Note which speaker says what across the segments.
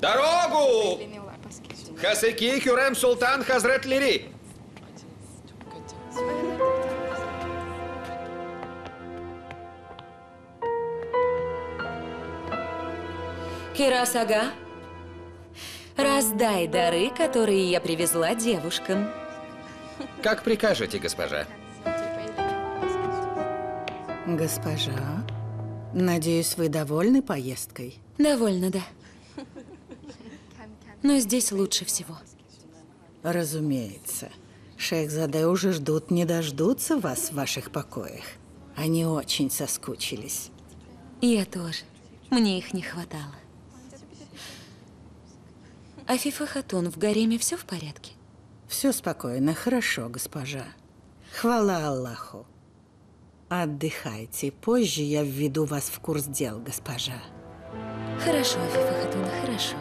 Speaker 1: Дорогу! Хасеки Хюрем Султан Хазрет Лири.
Speaker 2: Кирасага, раздай дары, которые я привезла девушкам.
Speaker 1: Как прикажете, госпожа?
Speaker 3: Госпожа, надеюсь, вы довольны поездкой?
Speaker 2: Довольно, да. Но здесь лучше всего.
Speaker 3: Разумеется. Шейхзаде уже ждут, не дождутся вас в ваших покоях. Они очень соскучились.
Speaker 2: Я тоже. Мне их не хватало. Афифа Хатун, в гареме все в порядке?
Speaker 3: Все спокойно, хорошо, госпожа. Хвала Аллаху. Отдыхайте. Позже я введу вас в курс дел, госпожа.
Speaker 2: Хорошо, Афифа Хатун, хорошо.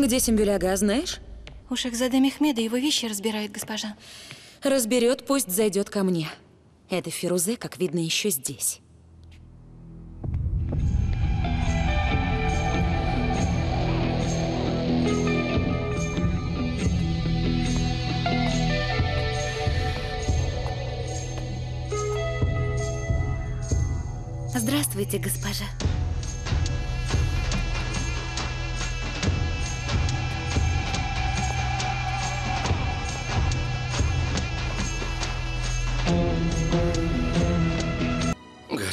Speaker 2: Где Симбюляга, знаешь?
Speaker 4: У Шахзаде Мехмеда его вещи разбирает госпожа.
Speaker 2: Разберет, пусть зайдет ко мне. Это Фирузе, как видно, еще здесь.
Speaker 4: Здравствуйте, госпожа.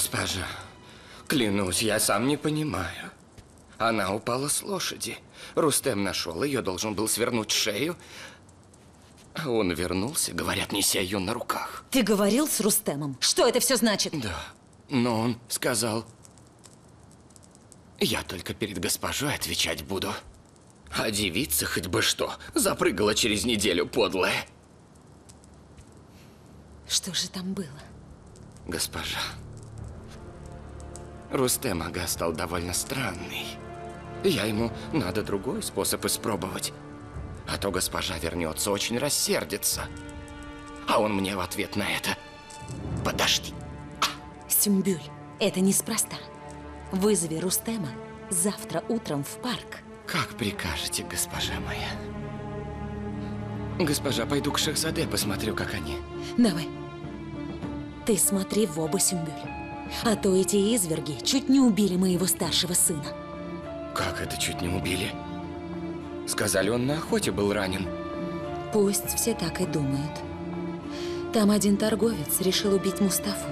Speaker 5: Госпожа, клянусь, я сам не понимаю. Она упала с лошади. Рустем нашел ее, должен был свернуть шею. А Он вернулся, говорят, неся ее на руках.
Speaker 2: Ты говорил с Рустемом? Что это все значит?
Speaker 5: Да, но он сказал... Я только перед госпожой отвечать буду. А девица хоть бы что, запрыгала через неделю, подлая.
Speaker 2: Что же там было?
Speaker 5: Госпожа, Рустем Ага стал довольно странный. Я ему надо другой способ испробовать. А то госпожа вернется, очень рассердится. А он мне в ответ на это. Подожди.
Speaker 2: Сюмбюль, это неспроста. Вызови Рустема завтра утром в парк.
Speaker 5: Как прикажете, госпожа моя. Госпожа, пойду к Шахзаде, посмотрю, как они.
Speaker 2: Давай. Ты смотри в оба Сюмбюль. А то эти изверги чуть не убили моего старшего сына.
Speaker 5: Как это чуть не убили? Сказали, он на охоте был ранен.
Speaker 2: Пусть все так и думают. Там один торговец решил убить Мустафу.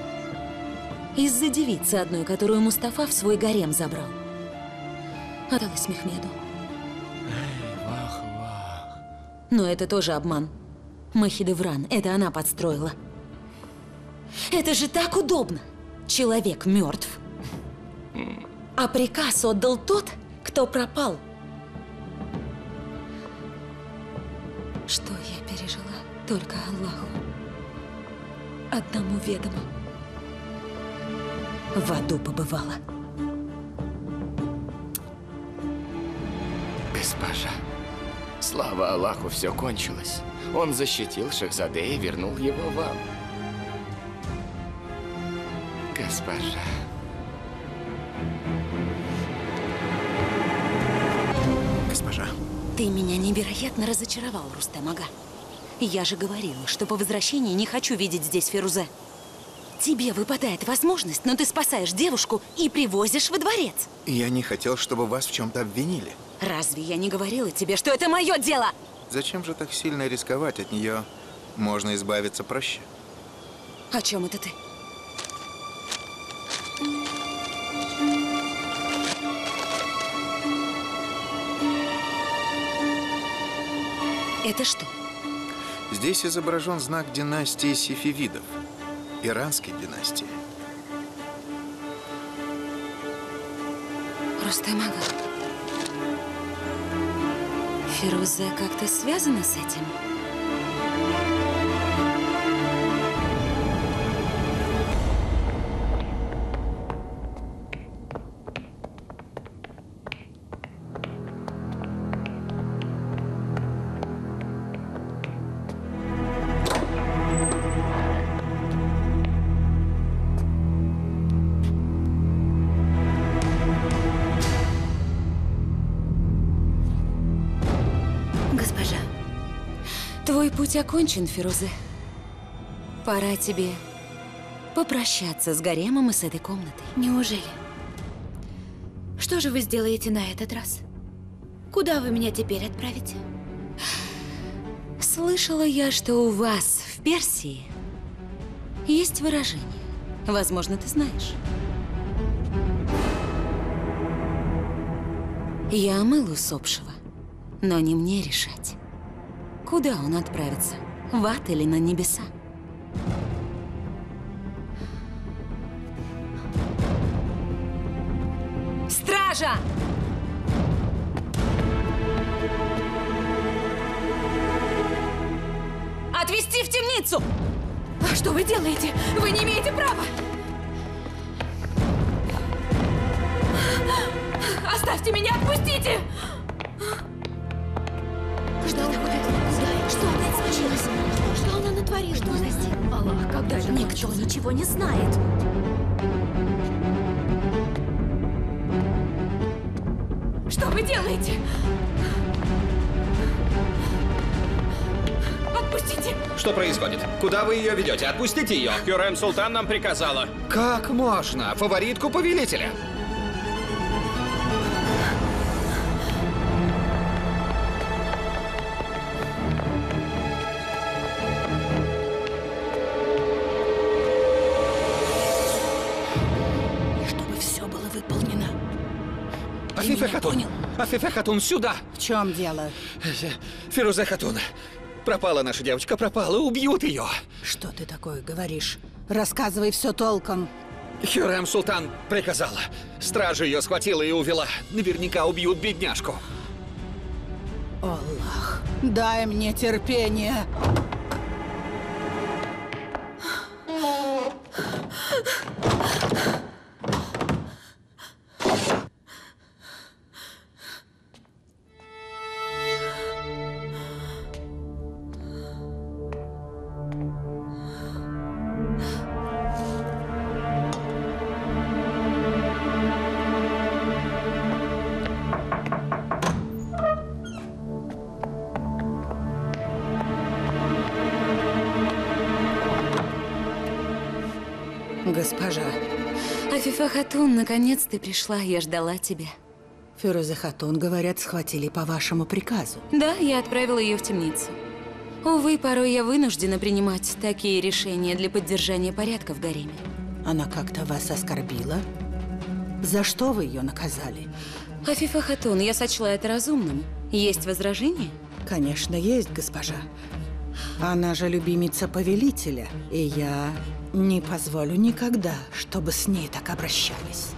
Speaker 2: Из-за девицы одной, которую Мустафа в свой гарем забрал. Отдалась Мехмеду.
Speaker 5: Вах, вах.
Speaker 2: Но это тоже обман. Махидевран, это она подстроила. Это же так удобно. Человек мертв. А приказ отдал тот, кто пропал. Что я пережила, только Аллаху. Одному ведомо. В аду побывала.
Speaker 5: Госпожа, слава Аллаху, все кончилось. Он защитил Шахзаде и вернул его вам. Госпожа.
Speaker 6: Госпожа,
Speaker 2: Ты меня невероятно разочаровал, Рустем Ага. Я же говорила, что по возвращении не хочу видеть здесь Ферузе. Тебе выпадает возможность, но ты спасаешь девушку и привозишь во дворец.
Speaker 6: я не хотел, чтобы вас в чем-то обвинили.
Speaker 2: Разве я не говорила тебе, что это мое дело?
Speaker 6: Зачем же так сильно рисковать от нее? Можно избавиться проще.
Speaker 2: О чем это ты? Это что?
Speaker 6: Здесь изображен знак династии Сефевидов, иранской династии.
Speaker 2: Рустем Ага. Фирузе как-то связана с этим? Путь окончен, Фирузе. Пора тебе попрощаться с гаремом и с этой комнатой.
Speaker 4: Неужели? Что же вы сделаете на этот раз? Куда вы меня теперь отправите?
Speaker 2: Слышала я, что у вас в Персии есть выражение. Возможно, ты знаешь. Я омыл усопшего, но не мне решать. Куда он отправится? В ад или на небеса? Стража! Отвести в темницу!
Speaker 4: А что вы делаете? Вы не имеете права! Оставьте меня, отпустите! Что такое? Что случилось? Что она натворила? Что она Аллах, когда это Никто ничего не знает. Что вы делаете? Отпустите!
Speaker 1: Что происходит? Куда вы ее ведете? Отпустите ее!
Speaker 7: Хюррем Султан нам приказала.
Speaker 1: Как можно? Фаворитку повелителя?
Speaker 3: Понял?
Speaker 1: Афифе Хатун, сюда!
Speaker 3: В чем дело?
Speaker 1: Фирузе Хатун! Пропала наша девочка, пропала, убьют ее!
Speaker 3: Что ты такое говоришь? Рассказывай все толком.
Speaker 1: Хюррем Султан приказала. Стража ее схватила и увела. Наверняка убьют бедняжку.
Speaker 3: Аллах, дай мне терпение. Госпожа,
Speaker 2: Афифа Хатун, наконец ты пришла, я ждала тебя.
Speaker 3: Фирузе Хатун, говорят, схватили по вашему приказу.
Speaker 2: Да, я отправила ее в темницу. Увы, порой я вынуждена принимать такие решения для поддержания порядка в гареме.
Speaker 3: Она как-то вас оскорбила? За что вы ее наказали?
Speaker 2: Афифа Хатун, я сочла это разумным. Есть возражения?
Speaker 3: Конечно, есть, госпожа. Она же любимица повелителя, и я не позволю никогда, чтобы с ней так обращались.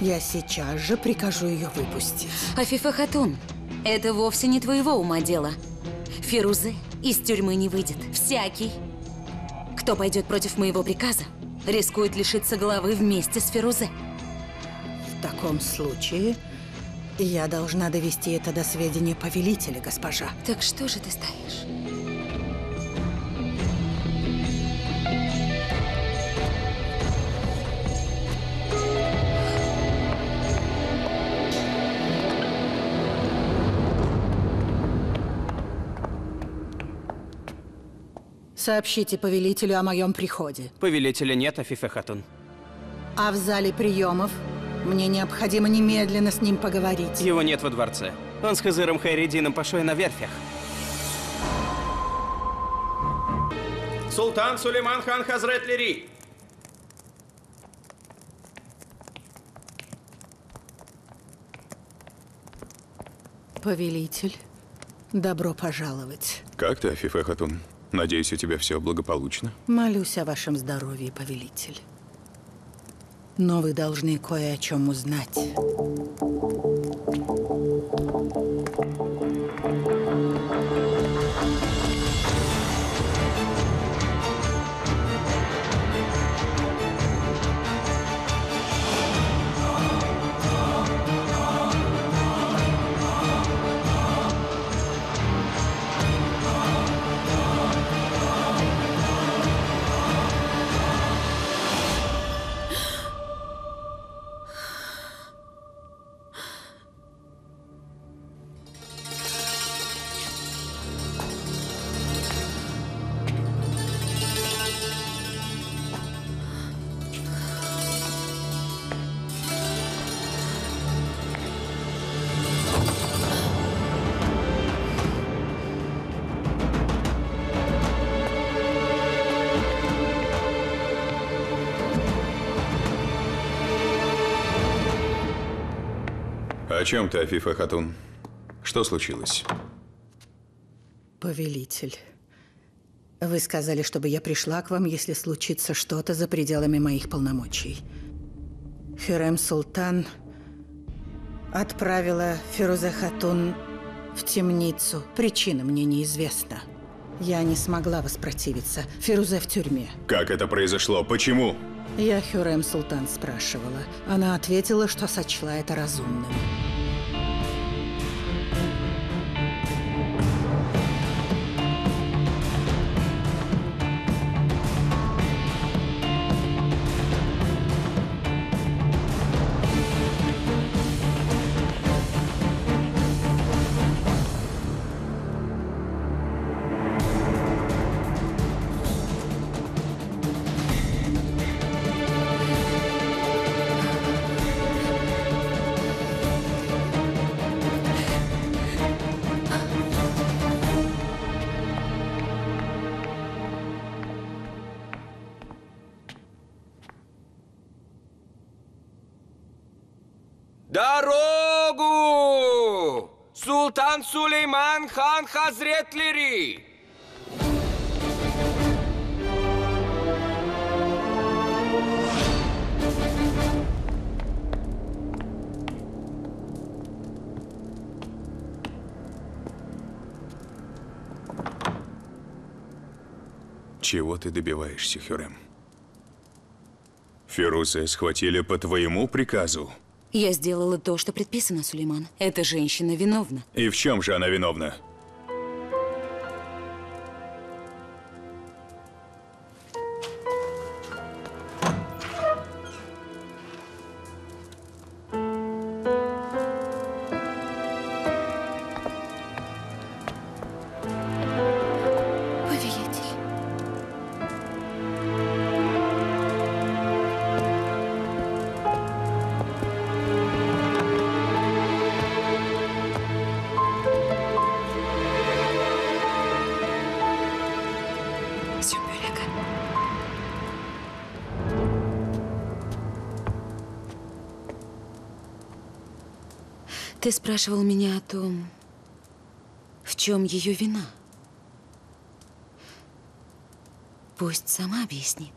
Speaker 3: Я сейчас же прикажу ее выпустить.
Speaker 2: Афифа Хатун, это вовсе не твоего ума дело. Фирузе из тюрьмы не выйдет. Всякий. Кто пойдет против моего приказа, рискует лишиться головы вместе с Фирузе.
Speaker 3: В таком случае я должна довести это до сведения повелителя, госпожа.
Speaker 2: Так что же ты стоишь?
Speaker 3: Сообщите повелителю о моем приходе.
Speaker 7: Повелителя нет, Афифе Хатун.
Speaker 3: А в зале приемов мне необходимо немедленно с ним поговорить.
Speaker 7: Его нет во дворце. Он с Хазыром Хайредином Пашой на верфях. Султан Сулейман хан Хазрет Лири.
Speaker 3: Повелитель, добро пожаловать.
Speaker 8: Как ты, Афифе Хатун? Надеюсь, у тебя все благополучно?
Speaker 3: Молюсь о вашем здоровье, повелитель. Но вы должны кое о чем узнать.
Speaker 8: О чем ты, Афифа Хатун? Что случилось?
Speaker 3: Повелитель, вы сказали, чтобы я пришла к вам, если случится что-то за пределами моих полномочий. Хюрем Султан отправила Фирузе Хатун в темницу. Причина мне неизвестна. Я не смогла воспротивиться. Фирузе в тюрьме.
Speaker 8: Как это произошло? Почему?
Speaker 3: Я Хюрем Султан спрашивала. Она ответила, что сочла это разумным.
Speaker 5: Хан Хазретлери!
Speaker 8: Чего ты добиваешься, Хюрем? Фирузе схватили по твоему приказу.
Speaker 2: Я сделала то, что предписано, Сулейман. Эта женщина виновна.
Speaker 8: И в чем же она виновна?
Speaker 2: Ты спрашивал меня о том, в чем ее вина. Пусть сама объяснит.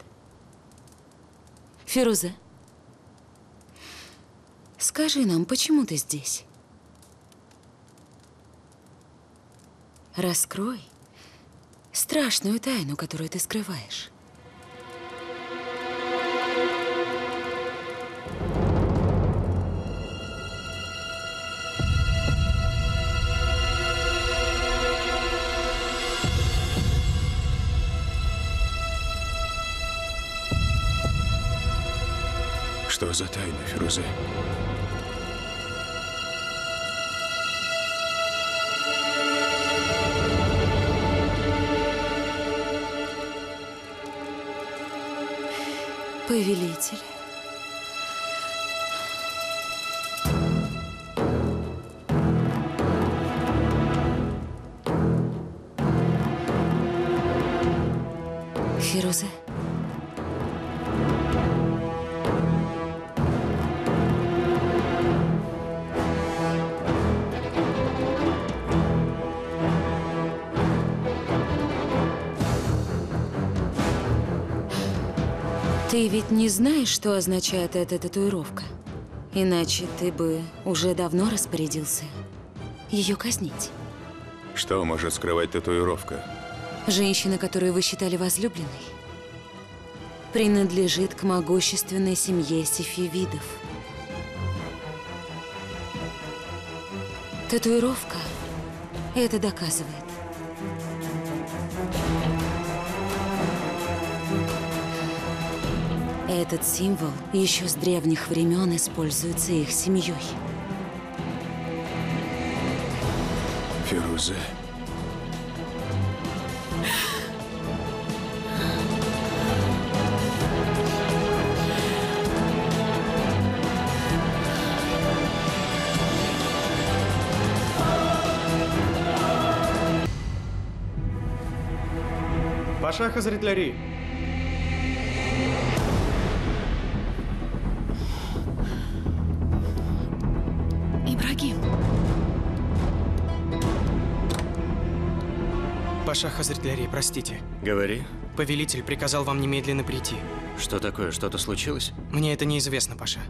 Speaker 2: Фируза, скажи нам, почему ты здесь? Раскрой страшную тайну, которую ты скрываешь.
Speaker 8: Что за тайна, Фирузе?
Speaker 2: Повелитель. Фирузе. Ты ведь не знаешь, что означает эта татуировка? Иначе ты бы уже давно распорядился ее казнить.
Speaker 8: Что может скрывать татуировка?
Speaker 2: Женщина, которую вы считали возлюбленной, принадлежит к могущественной семье сифивидов. Татуировка это доказывает. Этот символ еще с древних времен используется их семьей.
Speaker 8: Фирузе.
Speaker 7: Паша Хазретлери. Паша Хазртлярей, простите.
Speaker 5: Говори.
Speaker 7: Повелитель приказал вам немедленно прийти.
Speaker 5: Что такое? Что-то случилось?
Speaker 7: Мне это неизвестно, Паша.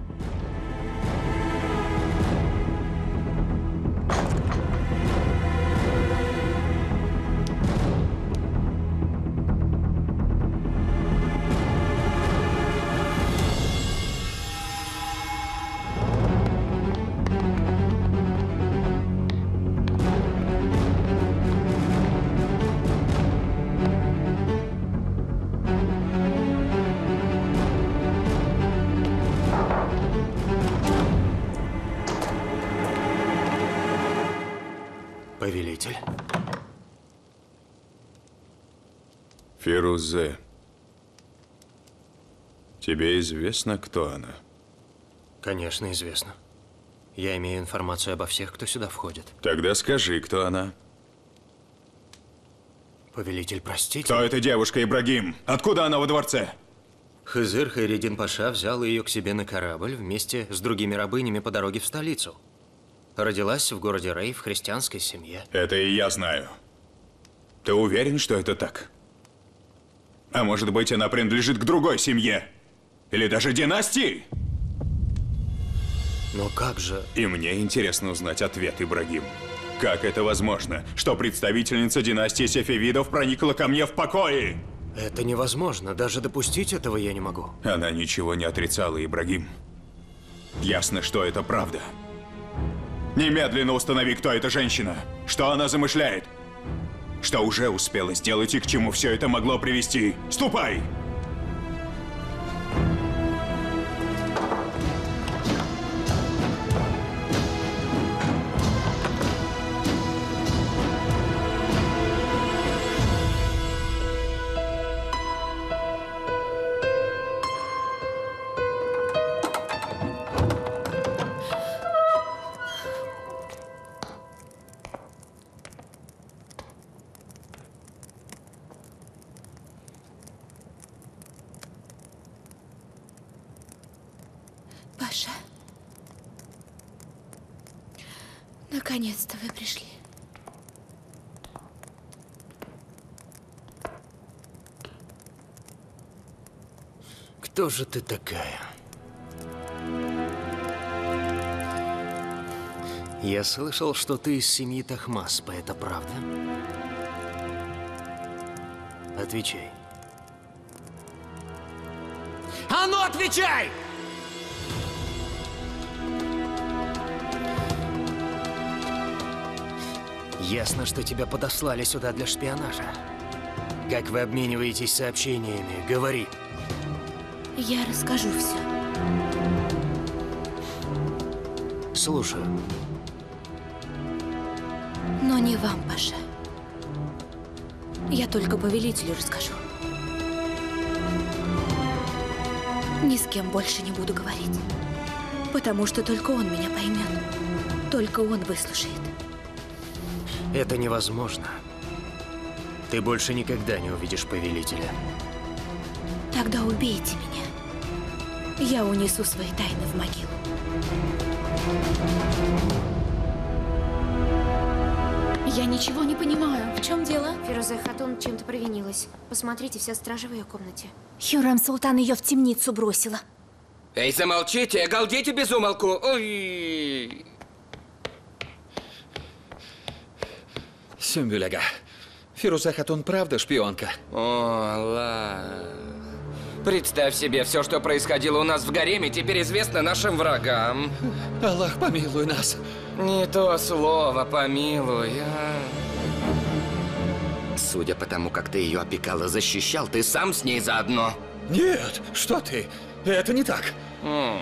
Speaker 5: Повелитель.
Speaker 8: Фирузе. Тебе известно, кто она?
Speaker 5: Конечно, известно. Я имею информацию обо всех, кто сюда входит.
Speaker 8: Тогда скажи, кто она?
Speaker 5: Повелитель, простите.
Speaker 8: Кто эта девушка, Ибрагим? Откуда она во дворце?
Speaker 5: Хызыр Хайредин Паша взял ее к себе на корабль вместе с другими рабынями по дороге в столицу. Родилась в городе Рей в христианской семье.
Speaker 8: Это и я знаю. Ты уверен, что это так? А может быть, она принадлежит к другой семье? Или даже династии?
Speaker 5: Но как же...
Speaker 8: И мне интересно узнать ответ, Ибрагим. Как это возможно, что представительница династии Сефевидов проникла ко мне в покои?
Speaker 5: Это невозможно. Даже допустить этого я не могу.
Speaker 8: Она ничего не отрицала, Ибрагим. Ясно, что это правда. Немедленно установи, кто эта женщина, что она замышляет, что уже успела сделать и к чему все это могло привести. Ступай!
Speaker 5: Кто же ты такая? Я слышал, что ты из семьи Тахмаспа, это правда? Отвечай. А ну, отвечай! Ясно, что тебя подослали сюда для шпионажа. Как вы обмениваетесь сообщениями? Говори.
Speaker 4: Я расскажу все.
Speaker 5: Слушаю.
Speaker 4: Но не вам, Паша. Я только повелителю расскажу. Ни с кем больше не буду говорить. Потому что только он меня поймет. Только он выслушает.
Speaker 5: Это невозможно. Ты больше никогда не увидишь повелителя.
Speaker 4: Тогда убейте меня. Я унесу свои тайны в могилу. Я ничего не понимаю. В чем дело?
Speaker 9: Фирузе Хатун чем-то провинилась. Посмотрите, вся стража в ее комнате.
Speaker 4: Хюррем Султан ее в темницу бросила.
Speaker 5: Эй, замолчите, галдите без умолку. Ой.
Speaker 1: Сюмбюляга. Фирузе Хатун правда шпионка?
Speaker 5: О, ла. Представь себе, все, что происходило у нас в гареме, теперь известно нашим врагам.
Speaker 1: Аллах, помилуй нас.
Speaker 5: Не то слово, помилуй. а. Судя по тому, как ты ее опекал и защищал, ты сам с ней заодно.
Speaker 1: Нет, что ты? Это не так.
Speaker 5: М.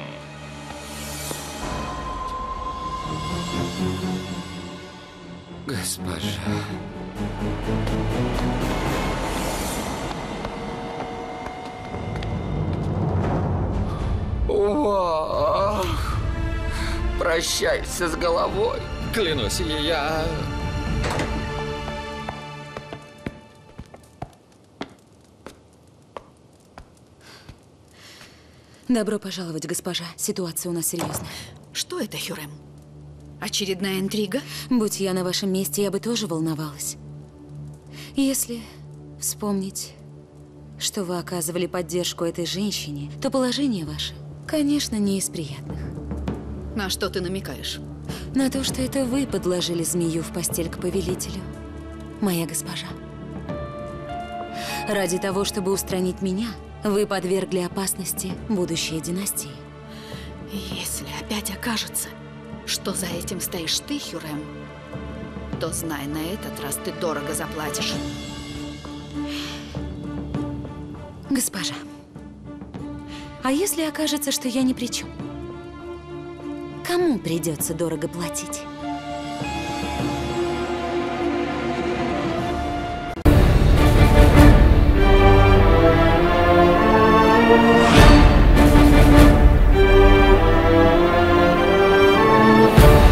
Speaker 5: Госпожа. Прощайся с головой.
Speaker 1: Клянусь, я...
Speaker 2: Добро пожаловать, госпожа. Ситуация у нас серьезная.
Speaker 3: Что это, Хюрем?
Speaker 10: Очередная интрига?
Speaker 2: Будь я на вашем месте, я бы тоже волновалась. Если вспомнить, что вы оказывали поддержку этой женщине, то положение ваше, конечно, не из приятных.
Speaker 10: На что ты намекаешь?
Speaker 2: На то, что это вы подложили змею в постель к повелителю, моя госпожа. Ради того, чтобы устранить меня, вы подвергли опасности будущей династии.
Speaker 10: Если опять окажется, что за этим стоишь ты, Хюрем, то знай, на этот раз ты дорого заплатишь.
Speaker 2: Госпожа, а если окажется, что я ни при чем? Кому придется дорого платить?